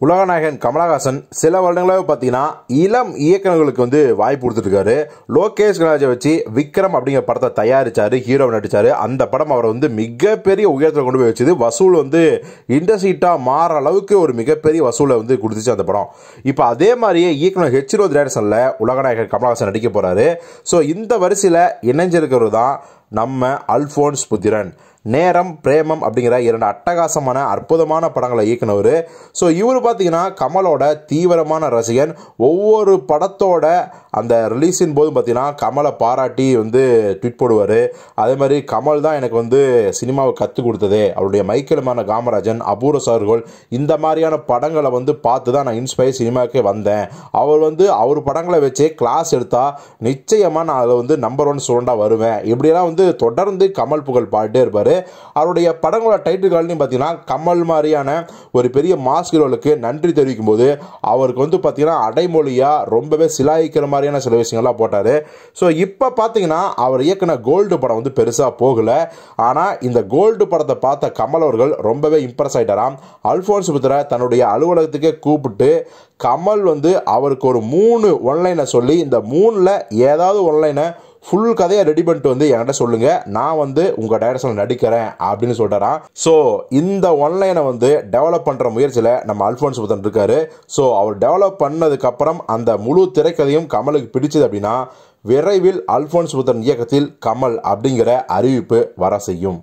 உலகநாயகன் கமலஹாசன் சில வருடங்களாக பார்த்தீங்கன்னா இளம் இயக்குநர்களுக்கு வந்து வாய்ப்பு கொடுத்துருக்காரு லோகேஷ் கணராஜை வச்சு விக்ரம் அப்படிங்கிற படத்தை தயாரித்தார் ஹீரோ நடிச்சாரு. அந்த படம் அவரை வந்து மிகப்பெரிய உயரத்தில் கொண்டு போய் வச்சது. வசூல் வந்து இண்டஸ்ட்ரீட்டாக மாற அளவுக்கு ஒரு மிகப்பெரிய வசூலை வந்து கொடுத்துச்சு அந்த படம். இப்போ அதே மாதிரியே இயக்குனர் ஹெச் ரோ டைரக்ஷனில் உலகநாயகன் கமலஹாசன் நடிக்க போகிறாரு ஸோ இந்த வரிசையில் இணைஞ்சிருக்கிறது தான் நம்ம அல்ஃபோன்ஸ் புத்திரன். நேரம் பிரேமம் அப்படிங்கிற இரண்டு அட்டகாசமான அற்புதமான படங்களை இயக்குனவர். ஸோ இவர் பார்த்தீங்கன்னா கமலோட தீவிரமான ரசிகன். ஒவ்வொரு படத்தோட அந்த ரிலீஸின் போதும் பார்த்தீங்கன்னா கமலை பாராட்டி வந்து ட்விட் போடுவார். அதே மாதிரி கமல் தான் எனக்கு வந்து சினிமாவை கற்றுக் கொடுத்தது. அவருடைய மைக்கேலுமான காமராஜன் அபூர்வ சார்கள் இந்த மாதிரியான படங்களை வந்து பார்த்து தான் நான் இன்ஸ்பயர் சினிமாவுக்கே வந்தேன். அவர் வந்து அவர் படங்களை வச்சே கிளாஸ் எடுத்தால் நிச்சயமாக நான் அதில் வந்து நம்பர் ஒன் ஸ்டூடெண்ட்டாக வருவேன். இப்படியெல்லாம் வந்து தொடர்ந்து கமல் புகழ் பாடிட்டே இருப்பார். அவருடைய படங்களோட டைட்டில் கார்டுலையும் பார்த்தீங்கன்னா கமல் மாதிரியான ஒரு பெரிய மாஸ் ஹீரோலுக்கு நன்றி தெரிவிக்கும் போது அவருக்கு வந்து பார்த்தீங்கன்னா அடைமொழியாக ரொம்பவே சிலாயிக்கிற மாதிரியான சில விஷயங்கள்லாம் போட்டார். ஸோ இப்போ பார்த்தீங்கன்னா அவர் இயக்குன கோல்டு படம் வந்து பெருசாக போகலை. ஆனால் இந்த கோல்டு படத்தை பார்த்த கமல் அவர்கள் ரொம்பவே இம்ப்ரெஸ் ஆகிட்டாராம் அல்ஃபோன்ஸ் புத்திர தன்னுடைய அலுவலகத்துக்கே கூப்பிட்டு கமல் வந்து அவருக்கு ஒரு மூணு ஒன்லைனை சொல்லி இந்த மூணில் ஏதாவது ஒன்லைனை ஃபுல் கதையை ரெடி பண்ணிட்டு வந்து என்கிட்ட சொல்லுங்க. நான் வந்து உங்க டைரக்ஷனில் நடிக்கிறேன் அப்படின்னு சொல்றாராம் ஸோ இந்த ஒன்லைனை வந்து டெவலப் பண்ற முயற்சியில் நம்ம அல்ஃபோன்ஸ் புத்தன் இருக்காரு. ஸோ அவர் டெவலப் பண்ணதுக்கு அப்புறம் அந்த முழு திரைக்கதையும் கமலுக்கு பிடிச்சது அப்படின்னா விரைவில் அல்ஃபோன்ஸ் புத்தன் இயக்கத்தில் கமல் அப்படிங்கிற அறிவிப்பு வர செய்யும்.